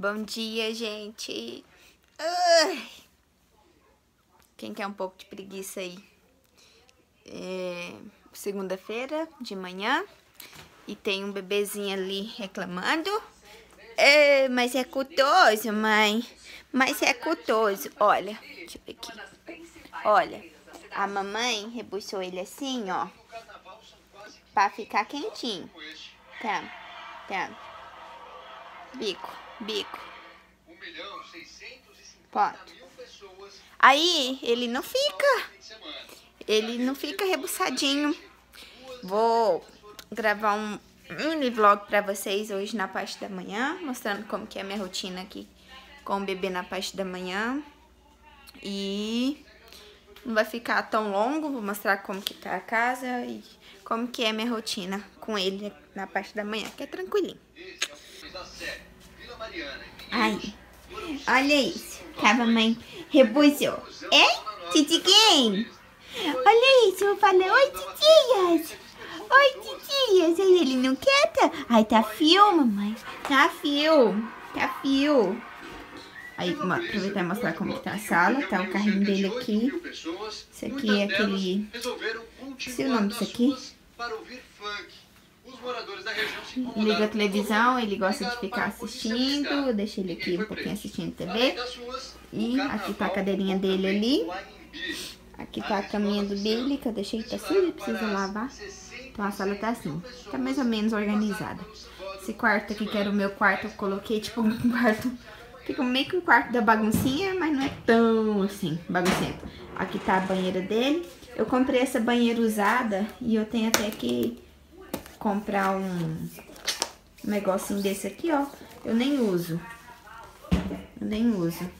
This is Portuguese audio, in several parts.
Bom dia, gente. Ai. Quem quer um pouco de preguiça aí? É segunda-feira de manhã e tem um bebezinho ali reclamando. É, mas é cutoso, mãe. Mas é cutoso. Olha, deixa eu ver aqui. Olha, a mamãe rebuçou ele assim, ó. Pra ficar quentinho. Tá, tá. Bico, bico. Ponto. Aí, ele não fica. Ele não fica rebuçadinho. Vou gravar um mini vlog pra vocês hoje na parte da manhã, mostrando como que é a minha rotina aqui com o bebê na parte da manhã. E não vai ficar tão longo, vou mostrar como que tá a casa e como que é a minha rotina com ele na parte da manhã, que é tranquilinho. Ai, olha isso, que a mamãe rebuzou. É, Titiquim? Olha isso, eu falei, oi, titias. Oi, titias. Aí ele não quer, tá? Ai, tá fio, mamãe. Tá fio, tá fio. Aí, aproveitar e mostrar como que tá a sala. Tá o carrinho dele aqui. Esse aqui é aquele... Esqueci o nome disso aqui. Liga a televisão, ele gosta de ficar assistindo. Eu deixei ele aqui um pouquinho assistindo TV. E aqui tá a cadeirinha dele ali. Aqui tá a caminha do Billy, que eu deixei tá suja, precisa lavar. Então a sala tá assim, tá mais ou menos organizada. Esse quarto aqui, que era o meu quarto, eu coloquei tipo um quarto... Fica meio que um quarto da baguncinha, mas não é tão assim, baguncento. Aqui tá a banheira dele. Eu comprei essa banheira usada e eu tenho até que comprar um negocinho desse aqui, ó. Eu nem uso. Eu nem uso.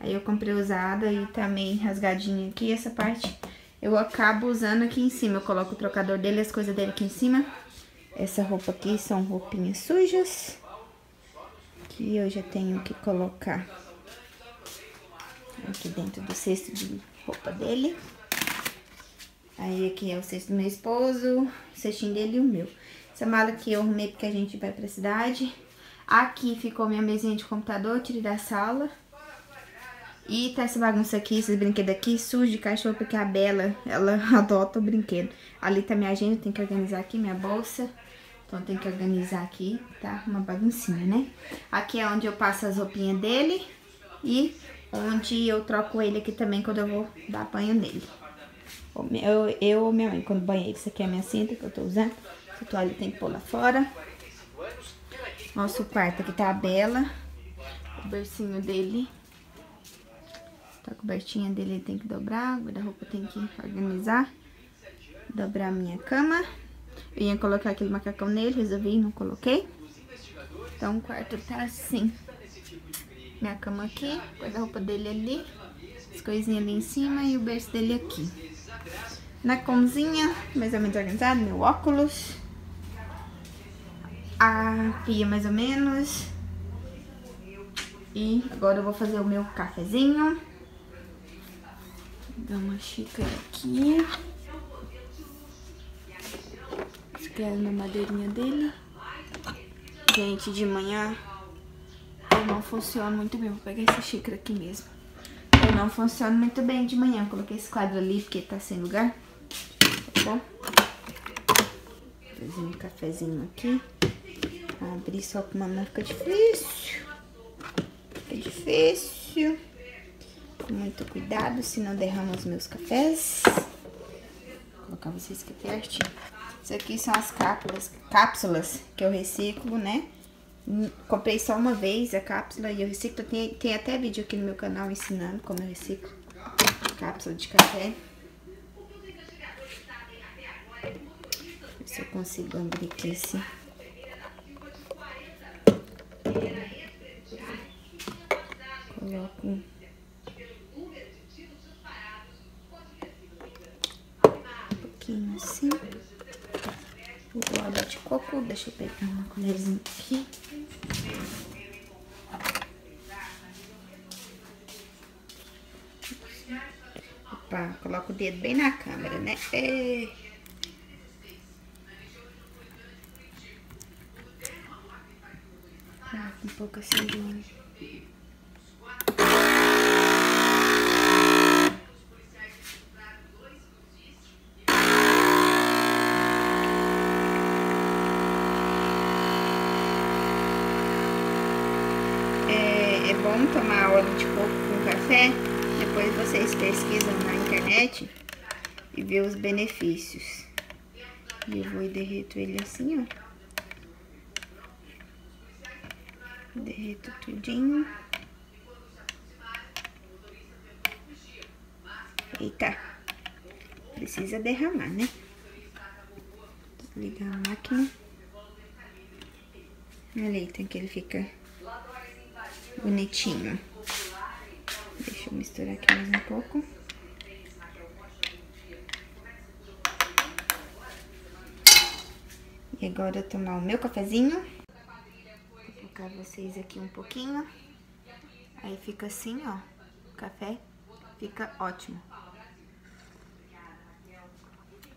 Aí eu comprei usada e tá meio rasgadinho aqui. Essa parte eu acabo usando aqui em cima. Eu coloco o trocador dele, as coisas dele aqui em cima. Essa roupa aqui são roupinhas sujas. Que eu já tenho que colocar aqui dentro do cesto de roupa dele. Aí aqui é o cesto do meu esposo, o cestinho dele e o meu. Essa mala aqui eu arrumei porque a gente vai pra cidade. Aqui ficou minha mesinha de computador, tirei da sala. E tá essa bagunça aqui, esses brinquedos aqui, sujo de cachorro, porque a Bela, ela adota o brinquedo. Ali tá minha agenda, tem que organizar aqui minha bolsa. Então tem que organizar aqui, tá? Uma baguncinha, né? Aqui é onde eu passo as roupinhas dele e onde eu troco ele aqui também quando eu vou dar banho nele. Eu, eu ou minha mãe, quando banhei. Isso aqui é a minha cinta que eu tô usando. Essa toalha tem que pôr lá fora. Nosso quarto aqui tá a Bela. O bercinho dele. Tá a cobertinha dele tem que dobrar. O guarda-roupa tem que organizar. Dobrar a minha cama. Eu ia colocar aquele macacão nele, resolvi, não coloquei. Então o quarto tá assim. Minha cama aqui, guarda-roupa dele ali. As coisinhas ali em cima e o berço dele aqui. Na cozinha, mais ou menos organizado, meu óculos. A pia mais ou menos. E agora eu vou fazer o meu cafezinho. Vou dar uma xícara aqui. Escreve na madeirinha dele. Gente, de manhã eu não funciona muito bem. Vou pegar essa xícara aqui mesmo. Eu não funciona muito bem de manhã. Coloquei esse quadro ali porque tá sem lugar bom? Fazer um cafezinho aqui. Abrir só com uma mão fica difícil. Fica difícil. Com muito cuidado, senão derrama os meus cafés. Vou colocar vocês aqui pertinho. Isso aqui são as cápsulas, cápsulas que eu reciclo, né? Comprei só uma vez a cápsula e eu reciclo. Tem, tem até vídeo aqui no meu canal ensinando como eu reciclo cápsula de café. Se eu consigo abrir aqui esse. Coloco um pouquinho assim. O óleo de coco, deixa eu pegar uma colherzinha aqui. Opa, coloco o dedo bem na câmera, né? É... Tá um pouco acendinho. É, é bom tomar óleo de coco com café. Depois vocês pesquisam na internet e vê os benefícios. E eu vou derreto ele assim, ó. Derreto tudinho. Eita. Precisa derramar, né? Desligar a máquina. Olha aí, tem que ele fica bonitinho. Deixa eu misturar aqui mais um pouco. E agora eu tomar o meu cafezinho. Colocar vocês aqui um pouquinho. Aí fica assim, ó. O café fica ótimo.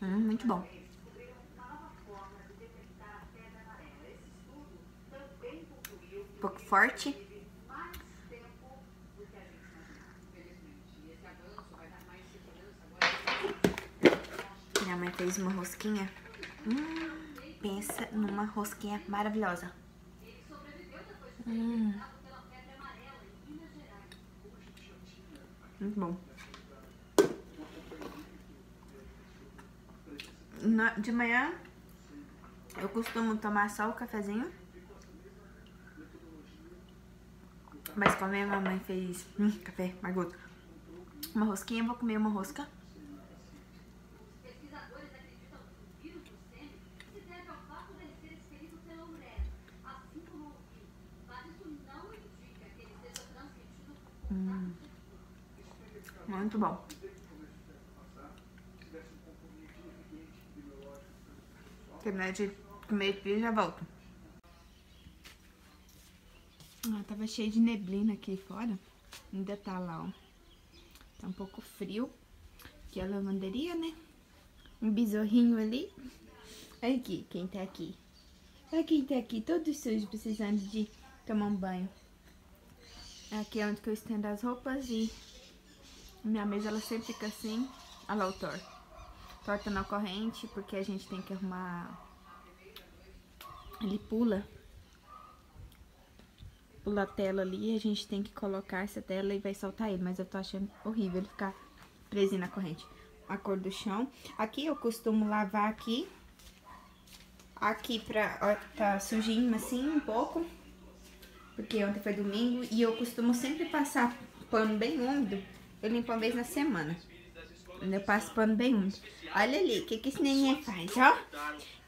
Hum, muito bom. Um pouco forte. Minha mãe fez uma rosquinha. Hum, pensa numa rosquinha maravilhosa. Hum. Muito bom. Na, de manhã, eu costumo tomar só o cafezinho. Mas como a minha mamãe fez hum, café, margoto, uma rosquinha, eu vou comer uma rosca. Muito bom. Terminar de comer e já volto. Ah, tava cheio de neblina aqui fora. Ainda tá lá, ó. Tá um pouco frio. Aqui é a lavanderia, né? Um besorrinho ali. Aqui, quem tá aqui. Olha quem tá aqui, todo sujo, precisando de tomar um banho. Aqui é onde eu estendo as roupas e minha mesa ela sempre fica assim. Olha lá o Thor. Torta na corrente, porque a gente tem que arrumar... Ele pula. Pula a tela ali a gente tem que colocar essa tela e vai soltar ele. Mas eu tô achando horrível ele ficar preso na corrente. A cor do chão. Aqui eu costumo lavar aqui. Aqui pra... Ó, tá sujinho assim um pouco porque ontem foi domingo e eu costumo sempre passar pano bem úmido. Eu limpo uma vez na semana. Eu passo pano bem úmido. Olha ali, o que, que esse neném faz, ó.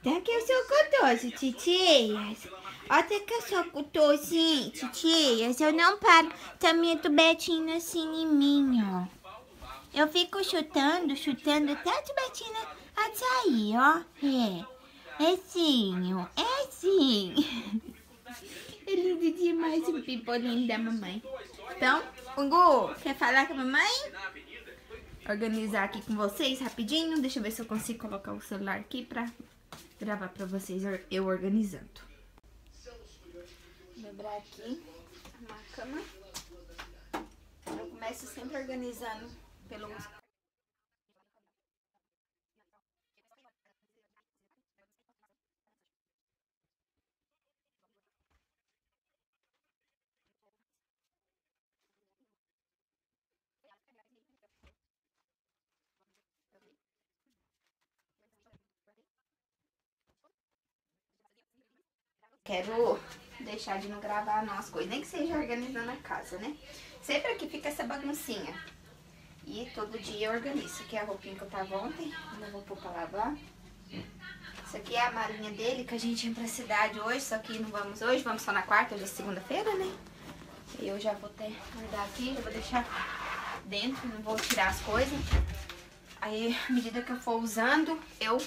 Tá que eu sou cutoso, titias. Olha que eu sou cutosinho, titias. Eu não paro. Tá minha tubetina assim em mim, ó. Eu fico chutando, chutando até a tubetina a sair, ó. É. É sim, é sim. É lindo demais o pipolinho da mamãe. Então, Hugo, quer falar com a mamãe? Organizar aqui com vocês rapidinho. Deixa eu ver se eu consigo colocar o celular aqui pra gravar pra vocês eu organizando. Dobrar aqui uma cama. Eu começo sempre organizando pelo Quero deixar de não gravar não as coisas, nem que seja organizando a casa, né? Sempre aqui fica essa baguncinha. E todo dia eu organizo. Aqui é a roupinha que eu tava ontem, ainda vou pôr pra lavar. Isso aqui é a malinha dele que a gente ia pra cidade hoje, só que não vamos hoje, vamos só na quarta, hoje é segunda-feira, né? E eu já vou até guardar aqui, já vou deixar dentro, não vou tirar as coisas. Aí, à medida que eu for usando, eu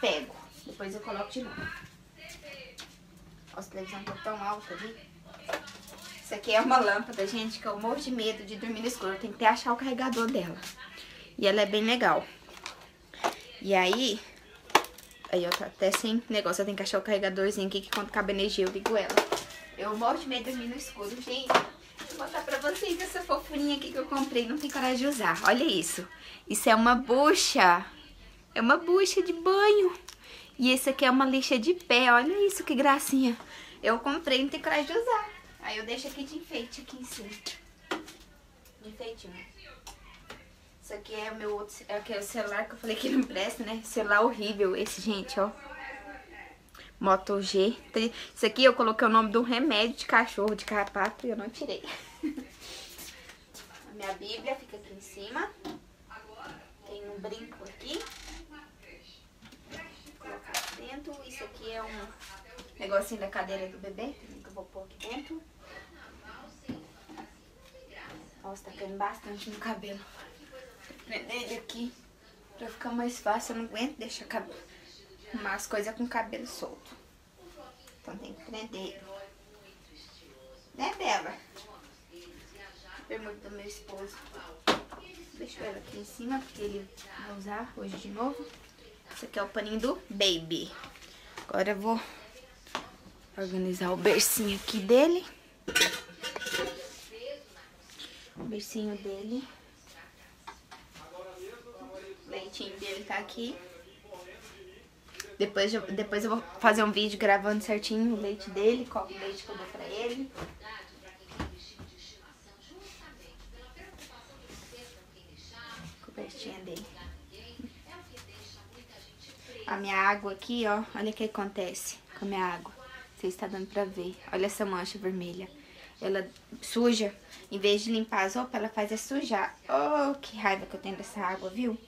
pego. Depois eu coloco de novo. Ó, a televisão tá tão alta ali. Isso aqui é uma lâmpada, gente, que eu morro de medo de dormir no escuro. Tem que ter achar o carregador dela. E ela é bem legal. E aí... Aí eu tô até sem negócio, eu tenho que achar o carregadorzinho aqui, que quando cabe energia eu ligo ela. Eu morro de medo de dormir no escuro, gente. Vou mostrar pra vocês essa fofurinha aqui que eu comprei. Não tem coragem de usar. Olha isso. Isso é uma bucha. É uma bucha de banho. E esse aqui é uma lixa de pé. Olha isso, que gracinha. Eu comprei, não tem coragem de usar. Aí eu deixo aqui de enfeite aqui em cima. De enfeitinho. Isso aqui é o meu outro, é aquele celular que eu falei que não presta, né? Celular horrível esse, gente, ó. Moto G. Isso aqui eu coloquei o nome de um remédio de cachorro, de carrapato, e eu não tirei. A minha bíblia fica aqui em cima. Tem um brinco aqui. Vou colocar aqui dentro. Isso aqui é um negocinho da cadeira do bebê, que eu vou pôr aqui dentro. Nossa, tá caindo bastante no cabelo. Prender ele aqui pra ficar mais fácil. Eu não aguento deixar arrumar as coisas com o cabelo solto. Então tem que prender. Né, Bela? Bermuda do meu esposo. Deixa ela aqui em cima, porque ele vai usar hoje de novo. Esse aqui é o paninho do Baby. Agora eu vou organizar o bercinho aqui dele. O bercinho dele. O leitinho dele tá aqui. Depois, depois eu vou fazer um vídeo gravando certinho o leite dele, qual o leite que eu dou pra ele. Cobertinha dele. A minha água aqui, ó, olha o que acontece com a minha água. Vocês estão dando pra ver. Olha essa mancha vermelha. Ela suja. Em vez de limpar as roupas, ela faz é sujar. Oh, que raiva que eu tenho dessa água, viu?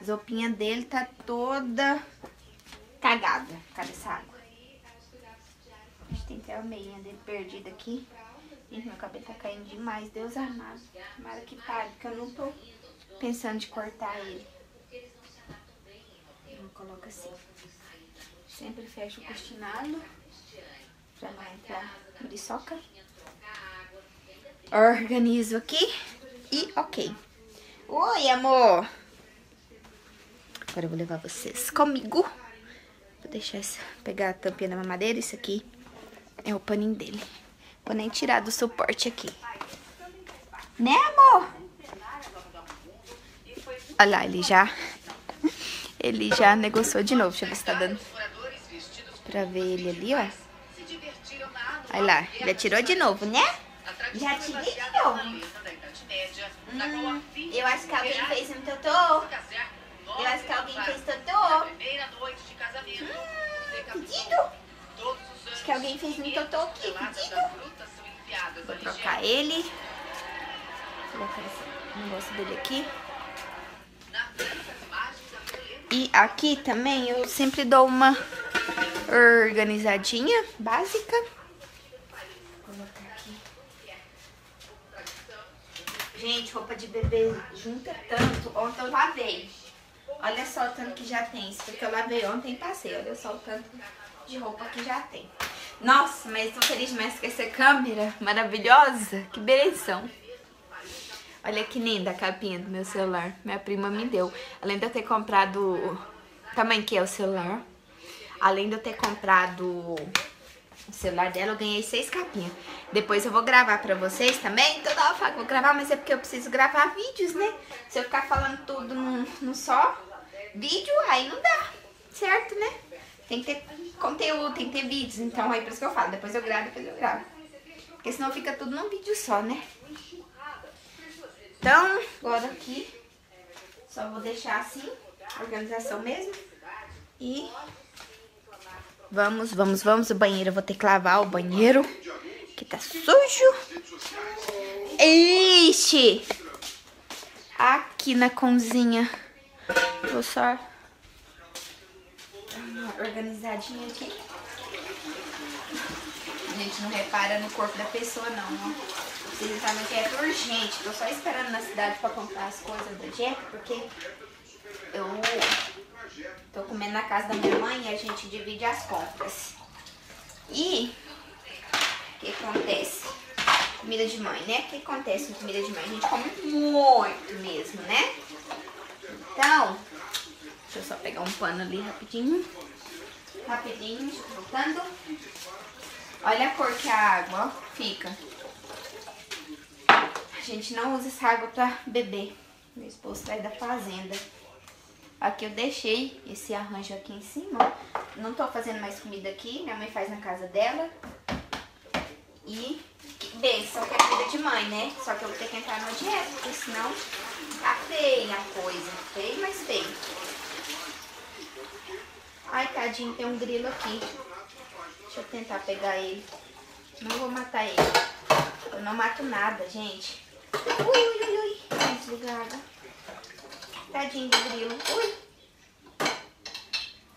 A roupinha dele tá toda cagada. Cadê essa água? Tem até a meinha dele perdida aqui. Meu cabelo tá caindo demais. Deus amado. Tomara que pare, porque eu não tô pensando de cortar ele. Eu coloco assim. Sempre fecho o costinado. Pra não entrar muriçoca. Organizo aqui. E ok. Oi, amor. Agora eu vou levar vocês comigo. Vou deixar essa, pegar a tampinha da mamadeira. Isso aqui é o paninho dele. Vou nem tirar do suporte aqui. Né, amor? Olha lá, ele já... Ele já negociou de novo. Deixa eu ver se tá dando pra ver ele ali, ó. Olha lá, já tirou de novo, né? Já tirei de novo. Hum, eu acho que alguém fez um totô. Eu acho que alguém fez totô. Hum, pedido. Acho que alguém fez um totô aqui, pedido. Vou trocar ele. Vou colocar esse negócio dele aqui. E aqui também eu sempre dou uma organizadinha básica. Colocar aqui. Gente, roupa de bebê junta tanto. Ontem eu lavei. Olha só o tanto que já tem. Isso porque eu lavei ontem e passei. Olha só o tanto de roupa que já tem. Nossa, mas tô feliz demais com essa câmera maravilhosa. Que benção. Olha que linda a capinha do meu celular. Minha prima me deu. Além de eu ter comprado... Tamanho que é o celular. Além de eu ter comprado o celular dela, eu ganhei seis capinhas. Depois eu vou gravar pra vocês também. Toda hora eu falo que vou gravar, mas é porque eu preciso gravar vídeos, né? Se eu ficar falando tudo num, num só vídeo, aí não dá, certo, né? Tem que ter conteúdo, tem que ter vídeos. Então, aí por isso que eu falo. Depois eu gravo, depois eu gravo. Porque senão fica tudo num vídeo só, né? Então, agora aqui, só vou deixar assim, organização mesmo. E vamos, vamos, vamos. O banheiro, eu vou ter que lavar o banheiro, que tá sujo. Ixi! Aqui na cozinha. Vou só organizadinha aqui. A gente não repara no corpo da pessoa, não, ó. Vocês sabem que é urgente. Tô só esperando na cidade pra comprar as coisas da dieta, porque eu tô comendo na casa da minha mãe e a gente divide as compras. E o que acontece? Comida de mãe, né? O que acontece com comida de mãe? A gente come muito mesmo, né? Então, deixa eu só pegar um pano ali rapidinho. Rapidinho, voltando. Olha a cor que a água, ó, fica. A gente não usa essa água pra beber. Meu esposo traz da fazenda. Aqui eu deixei esse arranjo aqui em cima. Não tô fazendo mais comida aqui. Minha mãe faz na casa dela. E benção que é comida de mãe, né? Só que eu vou ter que entrar na dieta, porque senão tá feia a coisa. Feio, mas feio. Ai, tadinho, tem um grilo aqui. Deixa eu tentar pegar ele. Não vou matar ele. Eu não mato nada, gente. Ui, ui, ui, ui. Desligada. Tadinho do grilo. Ui.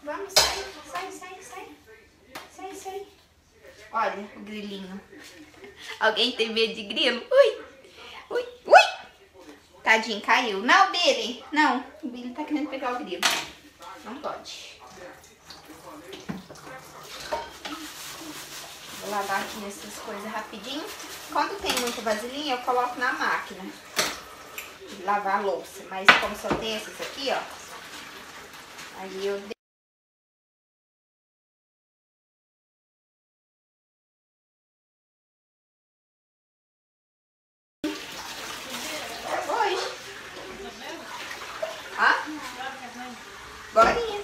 Vamos, sai, sai, sai, sai. Sai, sai. Olha o grilinho. Alguém tem medo de grilo? Ui, ui, ui. Tadinho, caiu. Não, Billy. Não, o Billy tá querendo pegar o grilo. Não pode. Vou lavar aqui essas coisas rapidinho. Quando tem muita vasilhinha, eu coloco na máquina de lavar a louça. Mas como só tem essas aqui, ó, aí eu Oi. Hã? Bolinha.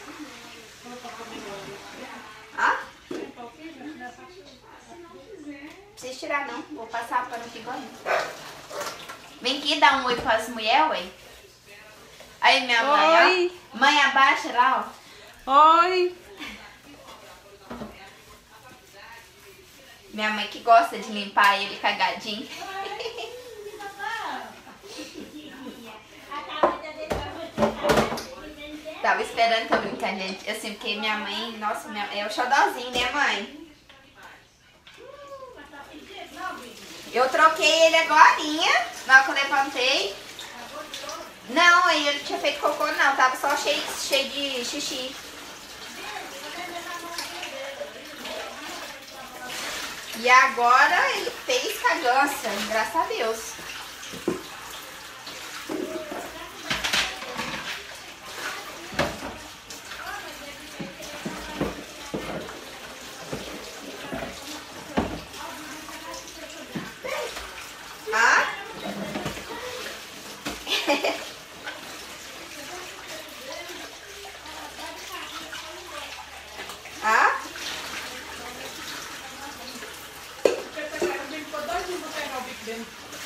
Hã? Precisa tirar não, vou passar para aqui igual. Vem aqui dar oi. Aí minha mãe, Oi. ó. Mãe abaixa lá, Oi! ó. Minha mãe que gosta de limpar ele cagadinho. Tava esperando que eu brincar, gente. Assim, porque minha mãe, nossa, minha, é o xodózinho, né, mãe? Eu troquei ele agora, na hora que eu levantei. Não, aí ele tinha feito cocô, não. Tava só cheio, cheio de xixi. E agora ele fez cagança, graças a Deus. Ah? ah?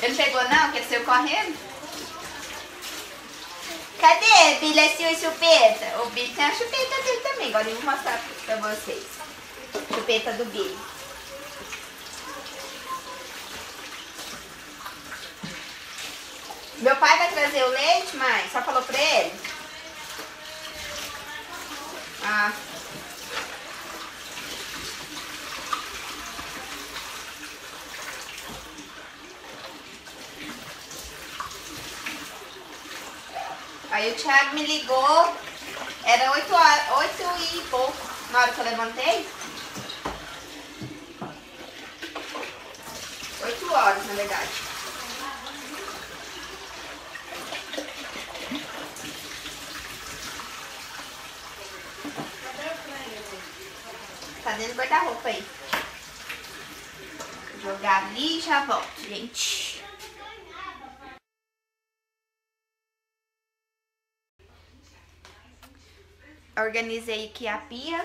Ele pegou correndo? Cadê, Billy, a sua chupeta? O Billy tem a chupeta dele também. Agora eu vou mostrar pra vocês. Chupeta do Billy. Meu pai vai trazer o leite, mãe? Só falou pra ele? Ah. Aí o Thiago me ligou, era 8 horas, 8 e pouco, na hora que eu levantei. 8 horas, na verdade. Tá dentro do guarda-roupa aí. Vou jogar ali e já volto, gente. Organizei aqui a pia.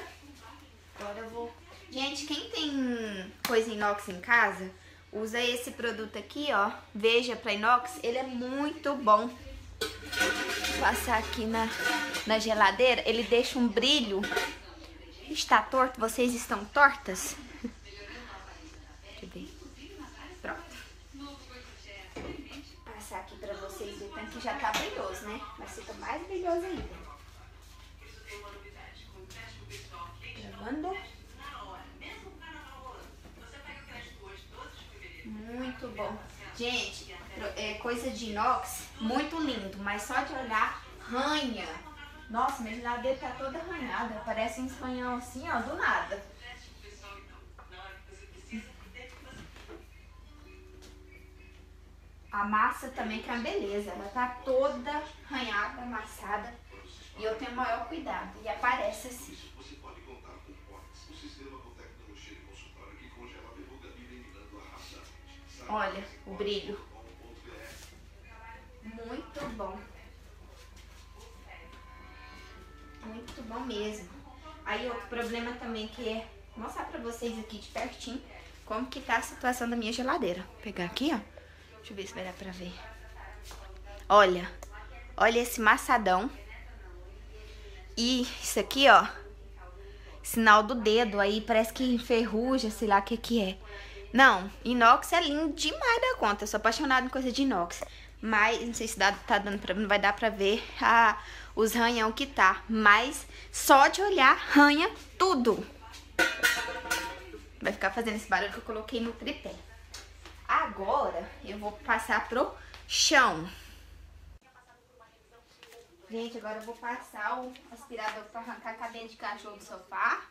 Agora eu vou... Gente, quem tem coisa inox em casa, usa esse produto aqui, ó. Veja pra inox, ele é muito bom. Vou passar aqui na, na geladeira, ele deixa um brilho. Está torto? Vocês estão tortas? Pronto. Passar aqui pra vocês. Tanto que já tá brilhoso, né? Mas fica mais brilhoso ainda. Muito bom. Gente, é coisa de inox, muito lindo, mas só de olhar, ranha. Nossa, minha geladeira tá toda arranhada. Parece um espanhol assim, ó, do nada. A massa também que é uma beleza. Ela tá toda arranhada, amassada. E eu tenho o maior cuidado. E aparece assim. Olha o brilho. Muito bom. Muito bom mesmo. Aí outro problema também que é mostrar pra vocês aqui de pertinho como que tá a situação da minha geladeira. Vou pegar aqui, ó. Deixa eu ver se vai dar pra ver. Olha, olha esse maçadão. E isso aqui, ó, sinal do dedo aí, parece que enferruja, sei lá o que que é. Não, inox é lindo demais da conta, eu sou apaixonada em coisa de inox. Mas, não sei se dá, tá dando pra, não vai dar pra ver a, os ranhão que tá. Mas, só de olhar, ranha tudo. Vai ficar fazendo esse barulho que eu coloquei no tripé. Agora, eu vou passar pro chão. Gente, agora eu vou passar o aspirador para arrancar cabelo de cachorro do sofá.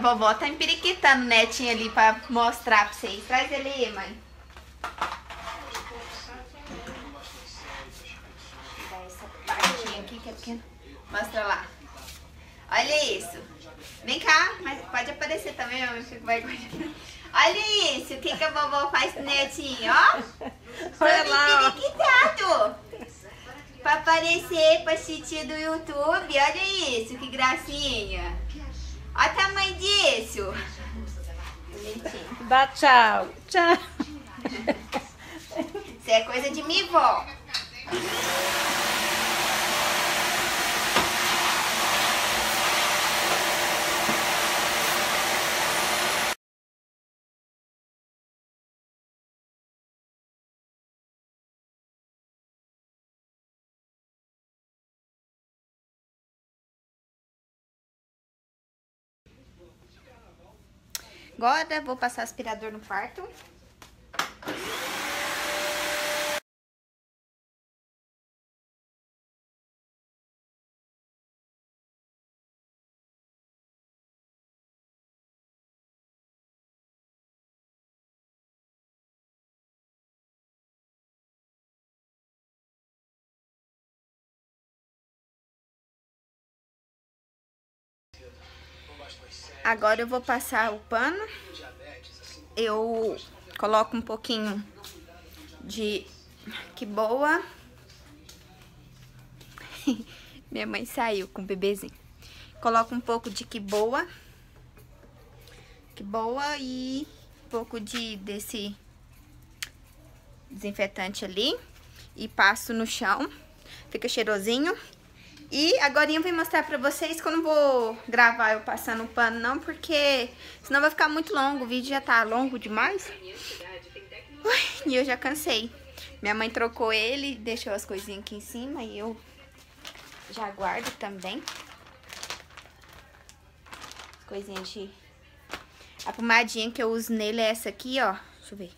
Vovó tá empiriquitando o netinho ali pra mostrar pra vocês. Traz ele aí, mãe. essa partinha aqui que é pequena. Mostra lá. Olha isso. Vem cá, mas pode aparecer também, eu fico vergonha. Olha isso, o que, que a vovó faz com o netinho, ó. Olha lá. empiriquitado. Pra aparecer pra assistir do YouTube. Olha isso, que gracinha. Olha o tamanho disso. Dá tchau. Tchau. Isso é coisa de minha vó. Agora vou passar aspirador no quarto. Agora eu vou passar o pano. Eu coloco um pouquinho de que boa. Minha mãe saiu com o bebezinho. Coloco um pouco de que boa. Que boa e um pouco de desse desinfetante ali. E passo no chão. Fica cheirosinho. E agora eu vou mostrar pra vocês que eu não vou gravar eu passando o pano não, porque senão vai ficar muito longo, o vídeo já tá longo demais. Ui, e eu já cansei. Minha mãe trocou ele, deixou as coisinhas aqui em cima e eu já guardo também. As coisinhas de... A pomadinha que eu uso nele é essa aqui, ó. Deixa eu ver.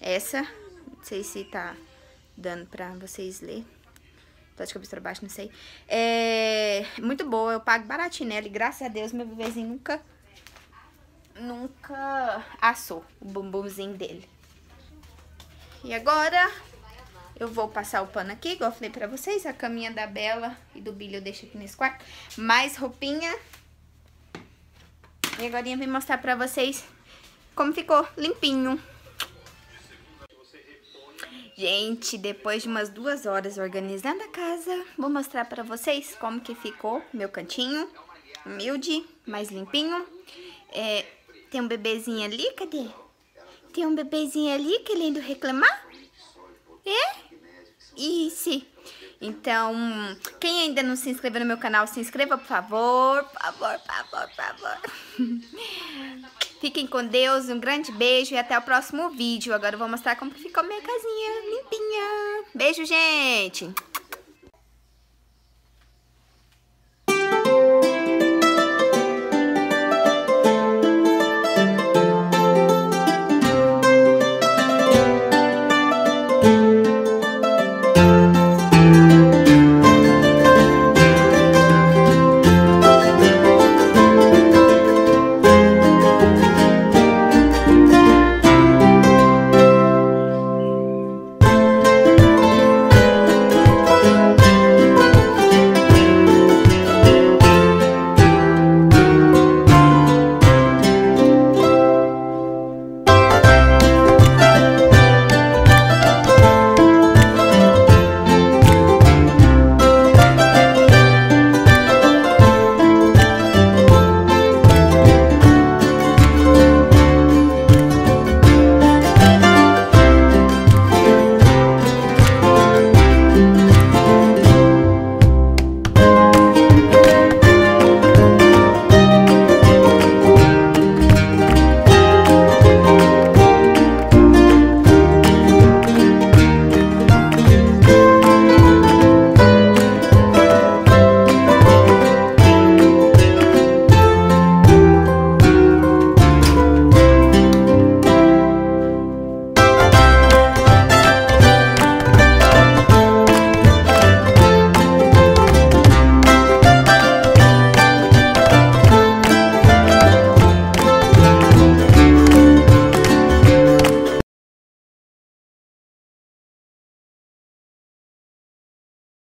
Essa, não sei se tá dando pra vocês lerem. Tá de cabeça pra baixo, não sei. É muito boa, eu pago baratinho nela. E graças a Deus, meu bebezinho nunca, nunca assou o bumbumzinho dele. E agora, eu vou passar o pano aqui, igual eu falei pra vocês. A caminha da Bela e do Billy eu deixo aqui nesse quarto. Mais roupinha. E agora eu vim mostrar pra vocês como ficou limpinho. Gente, depois de umas duas horas organizando a casa, vou mostrar pra vocês como que ficou meu cantinho. Humilde, mais limpinho. É, tem um bebezinho ali, cadê? Tem um bebezinho ali querendo reclamar? É? Isso. Então, quem ainda não se inscreveu no meu canal, se inscreva, por favor. Por favor, por favor, por favor. Fiquem com Deus, um grande beijo e até o próximo vídeo. Agora eu vou mostrar como ficou minha casinha limpinha. Beijo, gente!